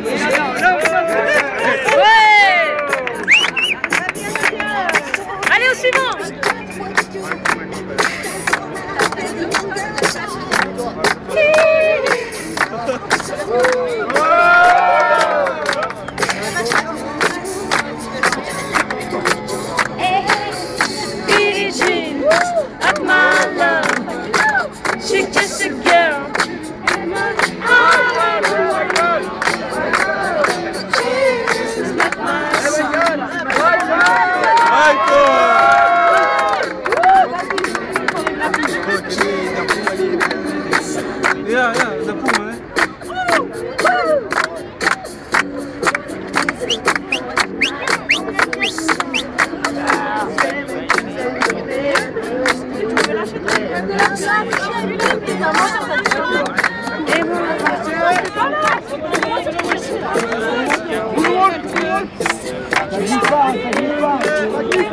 Yeah.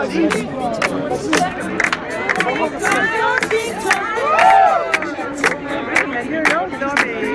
Não, não, não, não.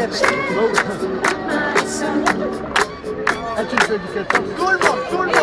Tout le monde, tout le monde.